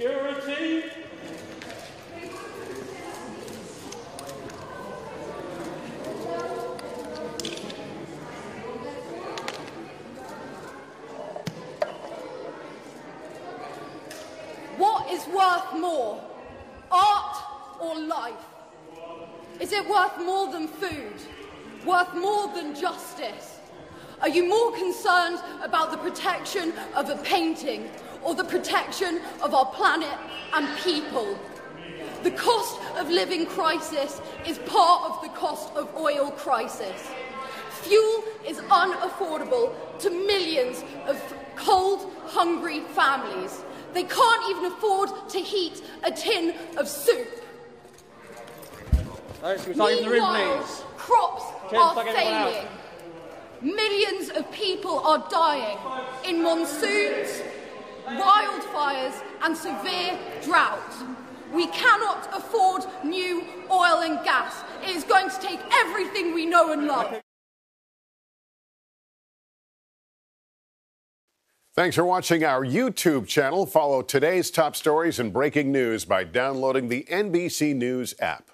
Security. What is worth more, art or life? Is it worth more than food? Worth more than justice? Are you more concerned about the protection of a painting or the protection of our planet and people? The cost of living crisis is part of the cost of oil crisis. Fuel is unaffordable to millions of cold, hungry families. They can't even afford to heat a tin of soup. Those who are in the room, Meanwhile, please. crops are plug everyone out. failing. Millions of people are dying in monsoons, wildfires, and severe drought. We cannot afford new oil and gas. It is going to take everything we know and love. Thanks for watching our YouTube channel. Follow today's top stories and breaking news by downloading the NBC News app.